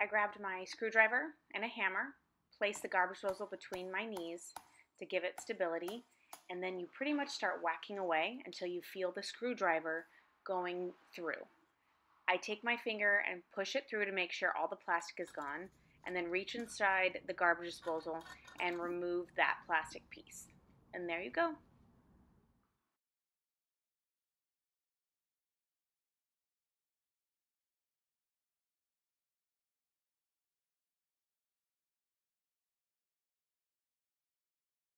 I grabbed my screwdriver and a hammer, placed the garbage disposal between my knees to give it stability, and then you pretty much start whacking away until you feel the screwdriver going through. I take my finger and push it through to make sure all the plastic is gone, and then reach inside the garbage disposal and remove that plastic piece. And there you go.